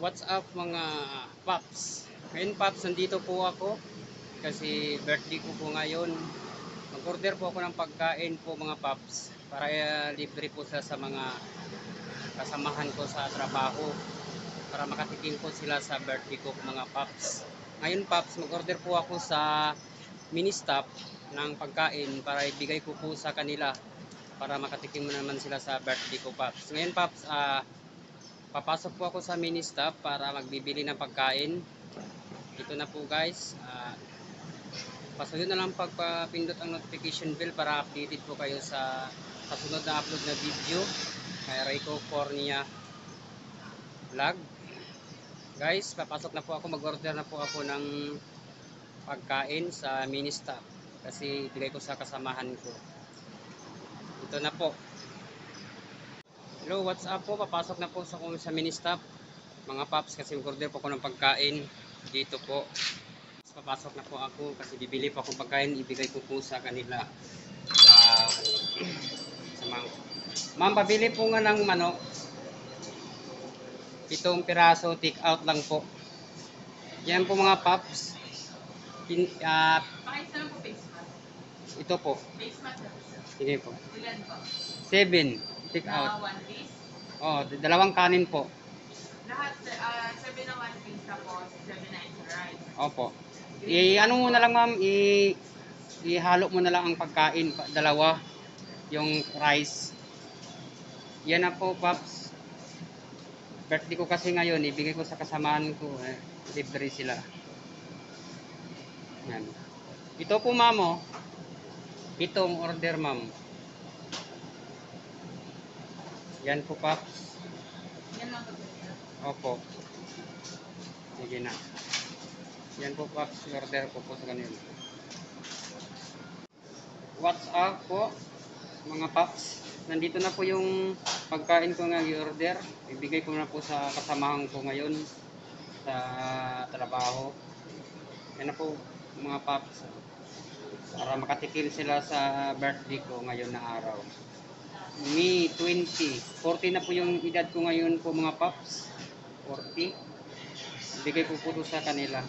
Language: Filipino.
What's up mga paps? Ngayon paps, nandito po ako kasi birthday ko po ngayon. Mag-order po ako ng pagkain po mga paps para uh, libre po sa sa mga kasamahan ko sa trabaho para makatikim po sila sa birthday ko mga paps. Ngayon paps, mag-order po ako sa mini stop ng pagkain para ibigay ko po sa kanila para makatikim mo naman sila sa birthday ko paps. Ngayon paps, ah papasok po ako sa mini stop para magbibili ng pagkain. Ito na po guys. Uh, pasuyo na lang pagpapindot ang notification bell para updated po kayo sa kasunod na upload na video kay Rico Cornea vlog. Guys, papasok na po ako. Mag-order na po ako ng pagkain sa mini stop kasi ibigay ko sa kasamahan ko. Ito na po. Hello, what's up po? Papasok na po sa, sa mini stop. Mga paps, kasi order po ako ng pagkain dito po. Papasok na po ako kasi bibili po ako pagkain. Ibigay ko po sa kanila. Sa, sa mga. Ma'am, pabili po nga ng manok. Pitong piraso, take out lang po. Yan po mga paps. Pin, ah, Pakisa lang po face mask. Ito po. Na po siya. Sige po. Ilan po? Seven, take Na out. one piece. Oh, dalawang kanin po. Lahat, uh, sabi na one piece tapos 79 rice. Opo. I ano mo na lang ma'am, i ihalo mo na lang ang pagkain, pa- dalawa, yung rice. Yan na po, Paps. Birthday ko kasi ngayon, ibigay ko sa kasamahan ko, eh, libre sila. Yan. Ito po, ma'am, oh. Itong order, ma'am. Yan po, Paps. Yan lang po. Opo. Sige na. Yan po Paps, order ko po sa kanila. What's up po, mga Paps? Nandito na po yung pagkain ko nga i-order. Ibigay ko na po sa kasamahan ko ngayon sa trabaho. Yan na po mga Paps. Para makatikim sila sa birthday ko ngayon na araw. Me, 20. 40 na po yung edad ko ngayon po mga Paps. 40. Bigay ko po to sa kanila.